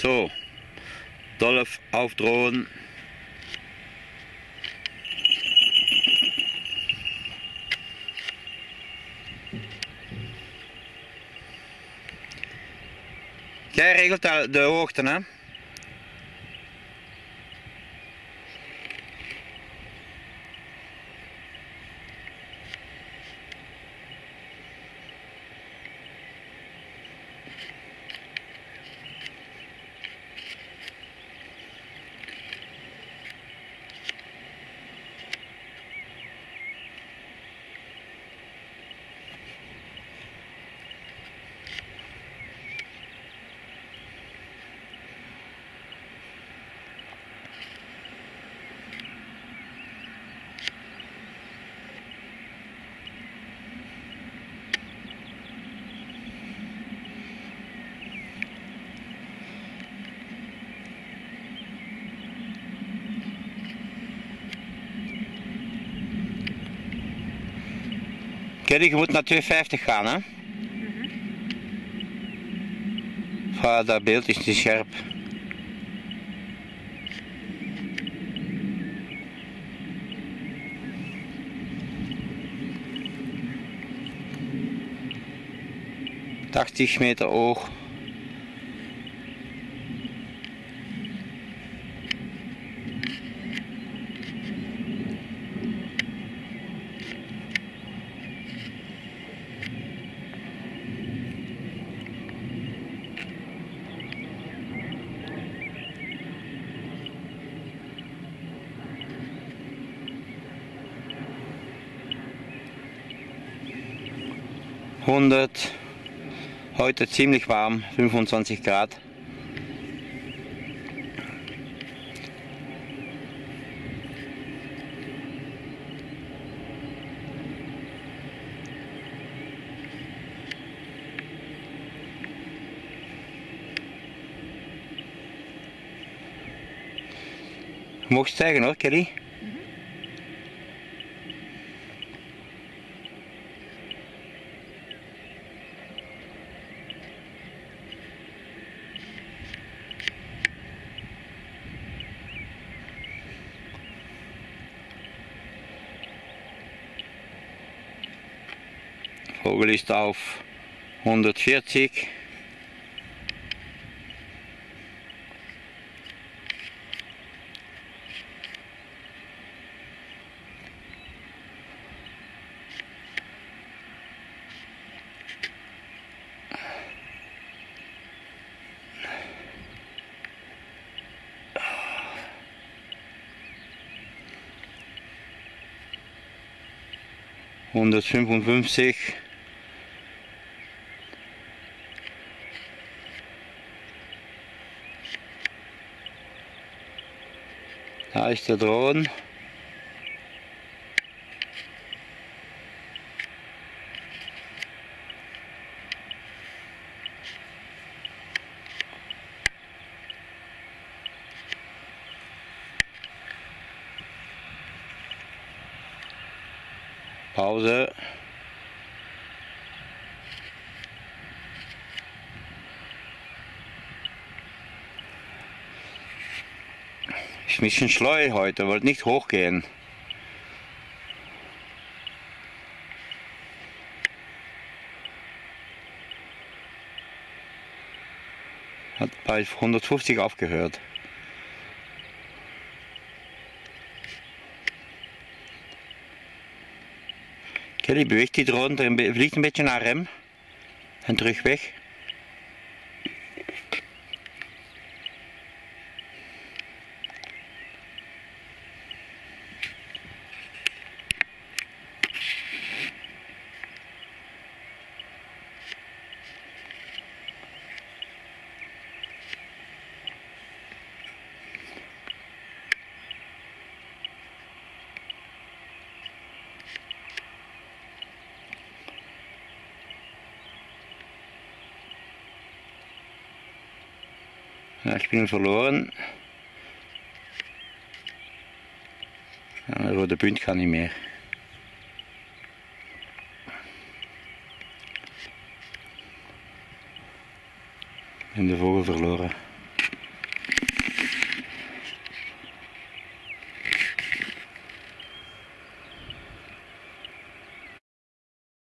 So, Dolph aufdrohen. Jij regelt de hoogte, hè? Kijk, je moet naar 250 gaan, hè? Mm dat beeld is niet scherp. Tachtig meter oog. 100, heute ziemlich warm, 25 Grad. Mocht zeggen hoor, Kelly. Vogel ist auf 140. Hundertfünfundfünfzig. Da ist der Drohnen. Pause. Ein bisschen schleu heute, wollte nicht hochgehen. Hat bei 150 aufgehört. Kelly, bewegt die Drohne, vliegt een beetje naar rem en terug weg. Ja, ich bin verloren. Ja, rode punt kan niet meer. En de vogel verloren.